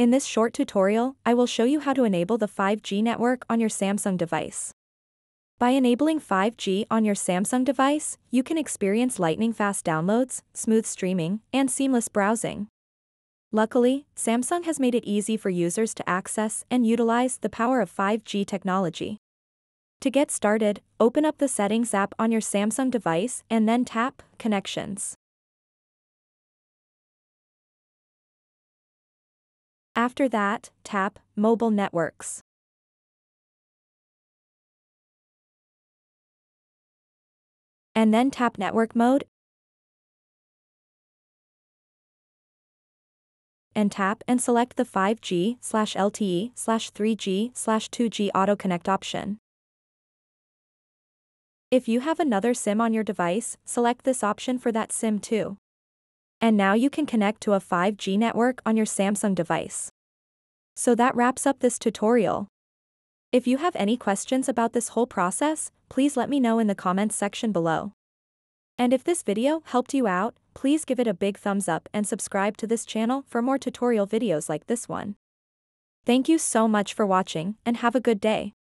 In this short tutorial, I will show you how to enable the 5G network on your Samsung device. By enabling 5G on your Samsung device, you can experience lightning-fast downloads, smooth streaming, and seamless browsing. Luckily, Samsung has made it easy for users to access and utilize the power of 5G technology. To get started, open up the Settings app on your Samsung device and then tap Connections. After that, tap Mobile Networks. And then tap Network Mode and tap and select the 5G slash LTE slash 3G slash 2G Auto Connect option. If you have another SIM on your device, select this option for that SIM too. And now you can connect to a 5G network on your Samsung device. So that wraps up this tutorial. If you have any questions about this whole process, please let me know in the comments section below. And if this video helped you out, please give it a big thumbs up and subscribe to this channel for more tutorial videos like this one. Thank you so much for watching and have a good day.